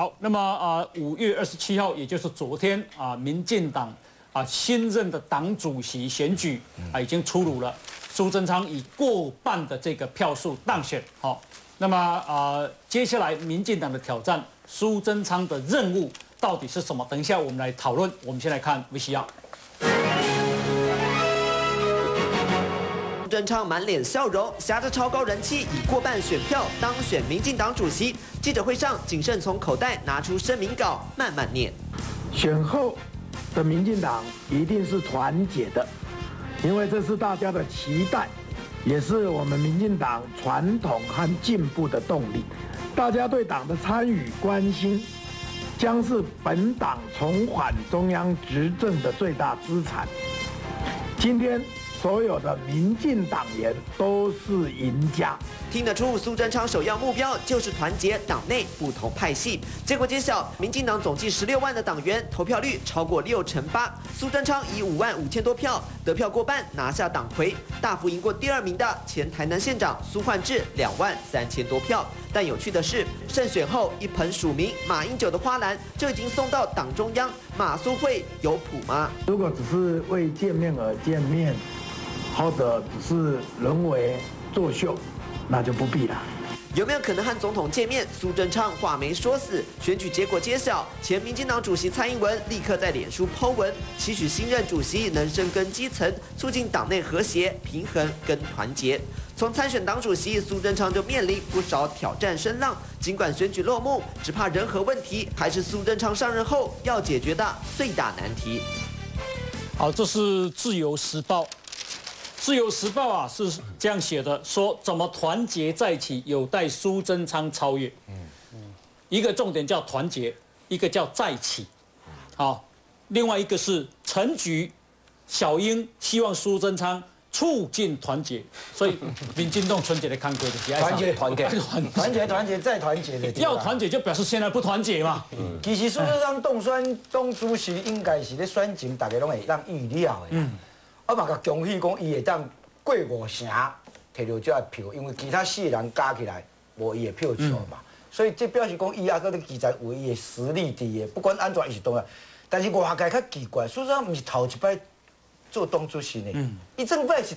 好，那么啊，五月二十七号，也就是昨天啊，民进党啊新任的党主席选举啊已经出炉了，苏贞昌以过半的这个票数当选。好，那么啊，接下来民进党的挑战，苏贞昌的任务到底是什么？等一下我们来讨论。我们先来看 VCR。苏郑昌满脸笑容，挟着超高人气，以过半选票当选民进党主席。记者会上，谨慎从口袋拿出声明稿，慢慢念：选后的民进党一定是团结的，因为这是大家的期待，也是我们民进党传统和进步的动力。大家对党的参与关心，将是本党重返中央执政的最大资产。今天。所有的民进党员都是赢家，听得出苏贞昌首要目标就是团结党内不同派系。结果揭晓，民进党总计十六万的党员投票率超过六成八，苏贞昌以五万五千多票得票过半，拿下党魁，大幅赢过第二名的前台南县长苏焕智两万三千多票。但有趣的是，胜选后一盆署名马英九的花篮就已经送到党中央，马苏会有谱吗？如果只是为见面而见面。或者只是人为作秀，那就不必了。有没有可能和总统见面？苏贞昌话没说死。选举结果揭晓，前民进党主席蔡英文立刻在脸书抛文，期许新任主席能深耕基层，促进党内和谐、平衡跟团结。从参选党主席，苏贞昌就面临不少挑战声浪。尽管选举落幕，只怕人和问题还是苏贞昌上任后要解决的最大难题。好，这是自由时报。自由时报啊是这样写的，说怎么团结在一起有待苏贞昌超越。嗯嗯，一个重点叫团结，一个叫在一起。好，另外一个是陈菊、小英希望苏贞昌促进团结，所以 民进党纯洁的看规的，团结 团结团结团结再团结的，要团结就表示现在不团结嘛。嗯，其实苏贞昌动选当主席应该是咧选前大家拢会让预料的。嗯。我嘛甲恭喜讲，伊会当过五成摕到这票，因为其他四个人加起来无伊的票数嘛，所以这表示讲伊也搁咧记载有伊的实力伫的，不管安怎伊是当然。但是外界较奇怪，苏贞昌毋是头一摆做党主席呢，伊正摆是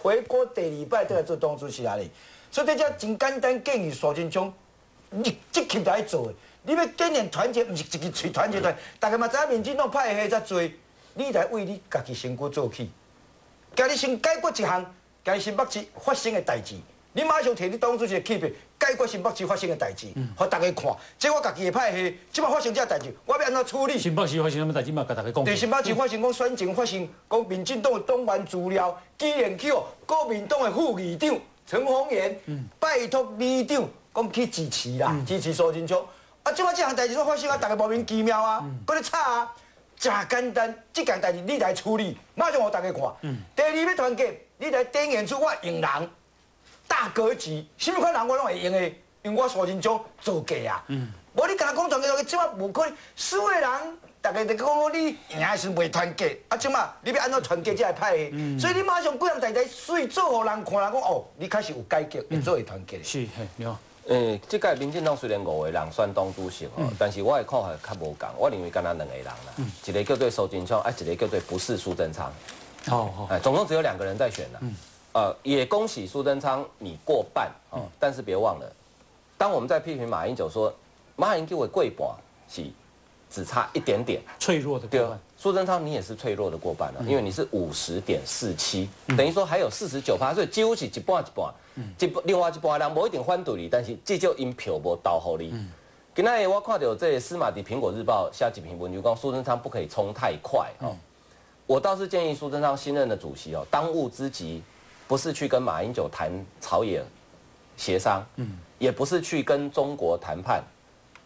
回国第二摆再来做党主席啊哩，所以这只真简单建议苏贞昌，你积极来做的，你要建立团结，毋是一个喙团结团，大家嘛知影民进党派系遮多，你来为你家己身躯做起。家你先解决一项，家新北市发生的代志，你马上摕你当主席的级别解决新北市发生的代志，互大家看。即我家己的派系，即摆发生这代志，我要安怎处理？新北市发生什么代志嘛？甲大家讲。在新北市发生讲选情发生，讲民进党的党员资料，居然去哦，国民党的副议长陈宏源拜托里长讲去支持啦，支持苏贞昌。啊，即摆这项代志都发生啊，大家莫名其妙啊，搁咧吵啊。真简单，即件代志你来处理，马上我大家看。第二要团结，你来展现出我用人大格局，什么款人我拢会用的，因为我苏贞昌做过啊。无你甲我讲团结，即马无可能。输的人，大家就讲讲你赢是未团结，啊，即嘛你要安怎团结才会派的？所以你马上几样代志，水做互人看人讲哦，你开始有改革，会做会团结。是，你好。诶，即届民进党虽然五个人选党主席吼，但是我的看法较无共，我认为敢若两个人啦，嗯一个叫做苏贞昌，啊，一个叫做不是苏贞昌。哦哦，哎，总共只有两个人在选了。呃，也恭喜苏贞昌你过半哦，但是别忘了，当我们在批评马英九说马英九为过半是。只差一点点，脆弱的过半。苏贞昌，你也是脆弱的过半了，因为你是五十点四七，等于说还有四十九趴，所以几乎是一半一半。一另外一半人无一定反对你，但是这就因票无投好你。今仔日我看到这司马的苹果日报下几篇文就讲苏贞昌不可以冲太快哦。我倒是建议苏贞昌新任的主席哦，当务之急不是去跟马英九谈朝野协商，嗯，也不是去跟中国谈判，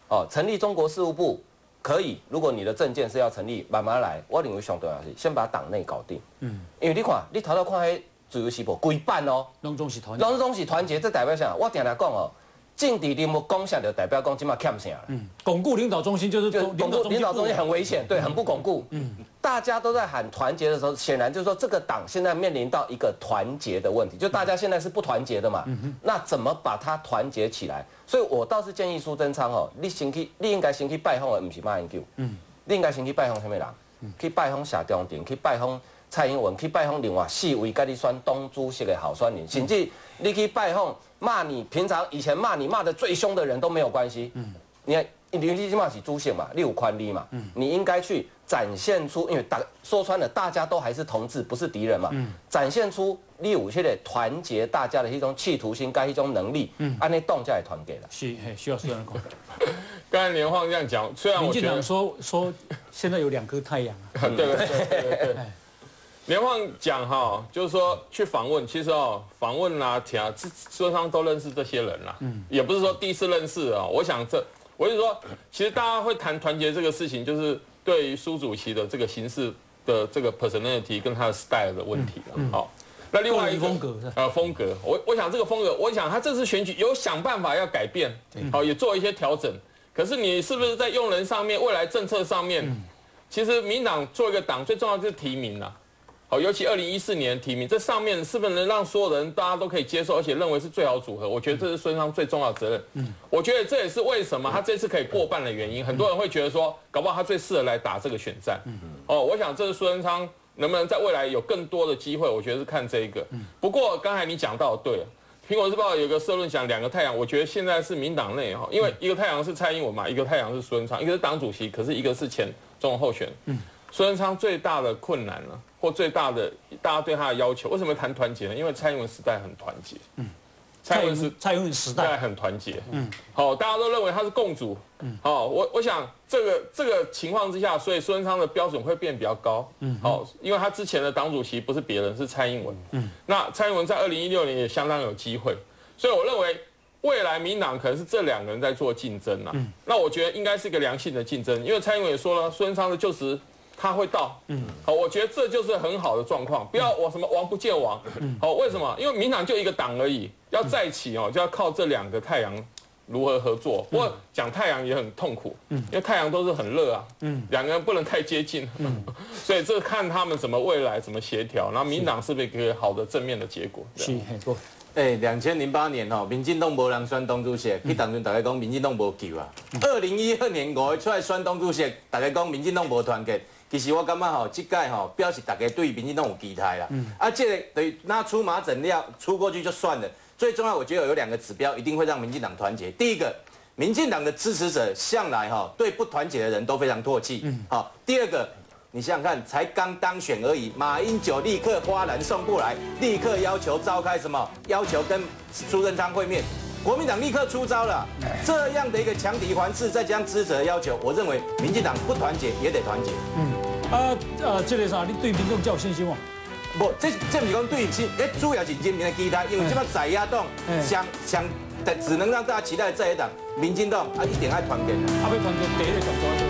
哦，成立中国事务部。可以，如果你的证件是要成立，慢慢来。我认为上重要是先把党内搞定。嗯，因为你看，你头头看迄自由时报规办哦，拢总是团结，拢总是团结。这代表啥？我定来讲哦，政治任务攻下就代表讲今嘛欠啥了。嗯，巩固领导中心就是就巩固领导中心很危险，对，很不巩固。嗯，大家都在喊团结的时候，显然就是说这个党现在面临到一个团结的问题，就大家现在是不团结的嘛。嗯那怎么把它团结起来？所以我倒是建议苏贞昌哦，你先去，你应该先去拜访的，不是马英九。嗯，你应该先去拜访什么人？去拜访谢中鼎，去拜访蔡英文，去拜访另外四位跟你选东主席的好选人，甚至你去拜访。骂你平常以前骂你骂的最凶的人都没有关系，嗯，你你你起码是朱姓嘛，六宽利嘛，嗯，你应该去展现出，因为大说穿了，大家都还是同志，不是敌人嘛，嗯，展现出六系列团结大家的一种企图心，该一种能力，嗯，按那动家也团结了，是，需要苏人讲。刚才连晃这样讲，虽然我觉得说说现在有两颗太阳啊，对对对对对。连晃讲哈，就是说去访问，其实哦，访问啊，听啊，书上都认识这些人啦，嗯，也不是说第一次认识啊。我想这，我是说，其实大家会谈团结这个事情，就是对于苏主席的这个形式的这个 personality 跟他的 style 的问题了。好，那另外一个风格呃风格，我我想这个风格，我想他这次选举有想办法要改变，好，也做一些调整。可是你是不是在用人上面，未来政策上面，其实民党做一个党最重要就是提名了。好，尤其二零一四年提名，这上面是不是能让所有人大家都可以接受，而且认为是最好组合？我觉得这是孙昌最重要的责任。嗯，我觉得这也是为什么他这次可以过半的原因。很多人会觉得说，搞不好他最适合来打这个选战。嗯嗯。哦，我想这是孙昌能不能在未来有更多的机会，我觉得是看这一个。嗯。不过刚才你讲到对了，《苹果日报》有个社论讲两个太阳，我觉得现在是民党内哈，因为一个太阳是蔡英文嘛，一个太阳是孙昌，一个是党主席，可是一个是前总统候选。嗯。孙昌最大的困难呢？或最大的大家对他的要求，为什么谈团结呢？因为蔡英文时代很团结，嗯，蔡英文是蔡英文时代。很团结，嗯，好，大家都认为他是共主，嗯，好，我我想这个这个情况之下，所以孙昌的标准会变比较高，嗯，好，因为他之前的党主席不是别人，是蔡英文，嗯，那蔡英文在二零一六年也相当有机会，所以我认为未来民党可能是这两个人在做竞争呐，嗯，那我觉得应该是一个良性的竞争，因为蔡英文也说了，孙昌的就职。他会到，嗯，好，我觉得这就是很好的状况，不要我什么王不见王，好，为什么？因为民党就一个党而已，要再起哦，就要靠这两个太阳如何合作。不过讲太阳也很痛苦，嗯，因为太阳都是很热啊，嗯，两个人不能太接近，嗯，所以这看他们怎么未来怎么协调，然后民党是不是一个好的正面的结果？是，很错。哎，两千零八年哦，民进党无人选党主席，去当中大家讲民进党无救啊。二零一二年五月出来选党主席，大家讲民进党无团结。其实我感觉吼，即届吼表示大家对民进党有期待啦。嗯。啊，这个等于那出马整料出过去就算了。最重要，我觉得有两个指标一定会让民进党团结。第一个，民进党的支持者向来哈对不团结的人都非常唾弃。嗯。好，第二个，你想想看，才刚当选而已，马英九立刻花篮送过来，立刻要求召开什么？要求跟苏贞昌会面。国民党立刻出招了。这样的一个强敌环伺，再加上支持的要求，我认为民进党不团结也得团结。嗯。啊，啊，这个啥？你对民众较有信心吗？不，这这不是讲对是，哎，主要是人民的期待，因为这个在野党想想，只能让大家期待在野党、民进党啊，一定爱团结。啊，要团结第一个动。